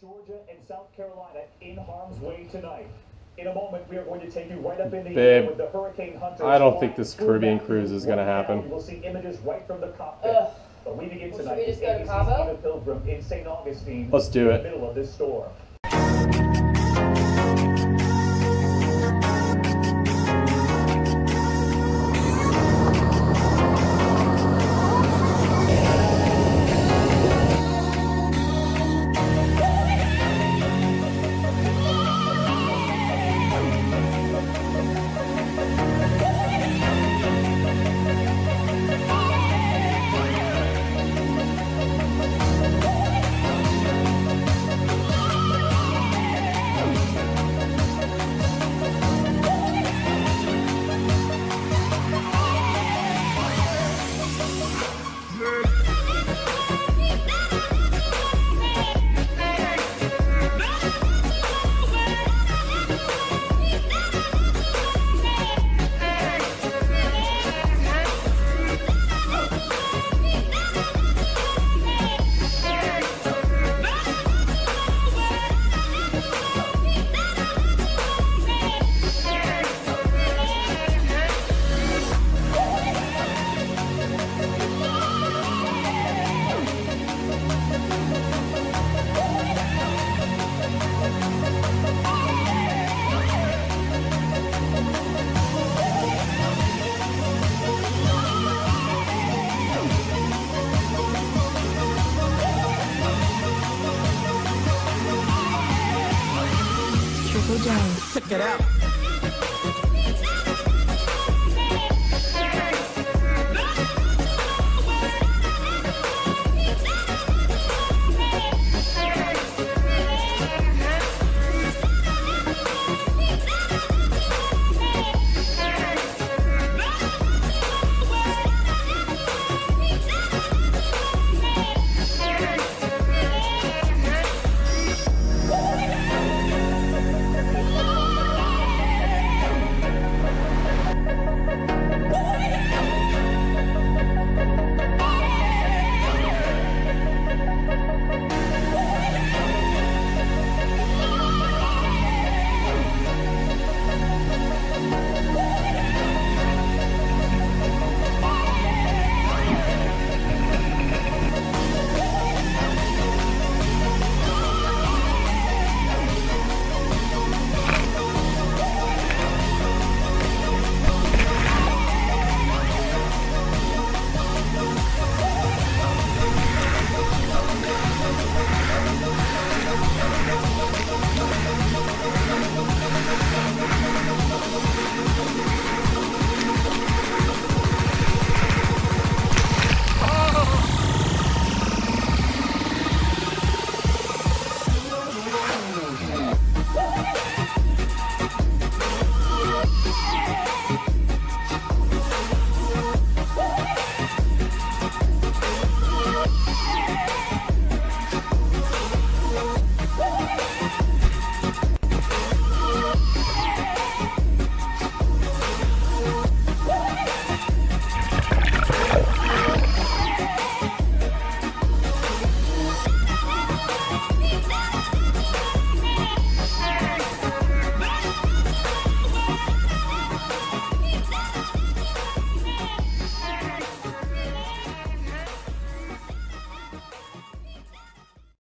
Georgia and South Carolina in harm's way tonight. In a moment, we are going to take you right up in the Babe, air with the Hurricane Hunter. I don't think this Caribbean cruise is gonna happen. You will see images right from the cockpit. Ugh. But we begin Well, tonight we just go to Cabo? Pilgrim in St. Augustine. Let's do in it. the middle of this storm. Check it out.